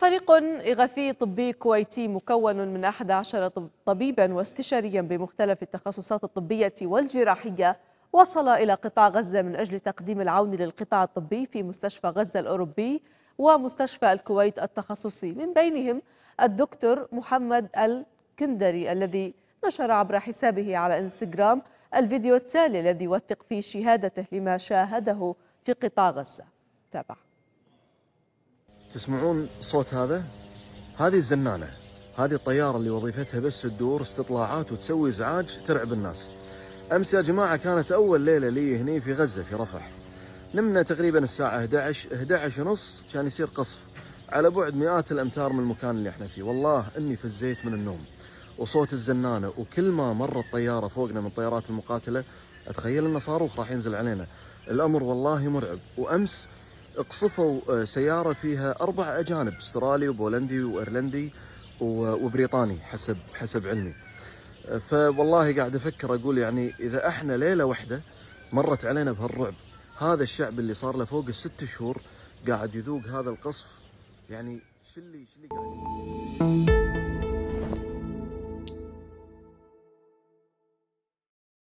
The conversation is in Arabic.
فريق إغاثي طبي كويتي مكون من 11 طبيبا واستشاريا بمختلف التخصصات الطبية والجراحية. وصل إلى قطاع غزة من أجل تقديم العون للقطاع الطبي في مستشفى غزة الأوروبي ومستشفى الكويت التخصصي. من بينهم الدكتور محمد الكندري الذي نشر عبر حسابه على إنستغرام الفيديو التالي الذي يوثق فيه شهادته لما شاهده في قطاع غزة. تابع. تسمعون صوت هذا؟ هذه الزنانة. هذه الطيارة اللي وظيفتها بس تدور استطلاعات وتسوي إزعاج ترعب الناس. أمس يا جماعة كانت أول ليلة لي هني في غزة في رفح. نمنا تقريبا الساعة 11 11 ونص كان يصير قصف. على بعد مئات الأمتار من المكان اللي إحنا فيه. والله إني فزيت من النوم. وصوت الزنانة وكل ما مرت طيارة فوقنا من الطيارات المقاتلة أتخيل إنه صاروخ راح ينزل علينا. الأمر والله مرعب. وأمس قصفوا سيارة فيها أربع أجانب أسترالي وبولندي وإيرلندي وبريطاني حسب حسب علمي. فوالله قاعد أفكر أقول يعني إذا إحنا ليلة واحدة مرت علينا بهالرعب هذا الشعب اللي صار له فوق الست شهور قاعد يذوق هذا القصف يعني شو اللي شو اللي قاعد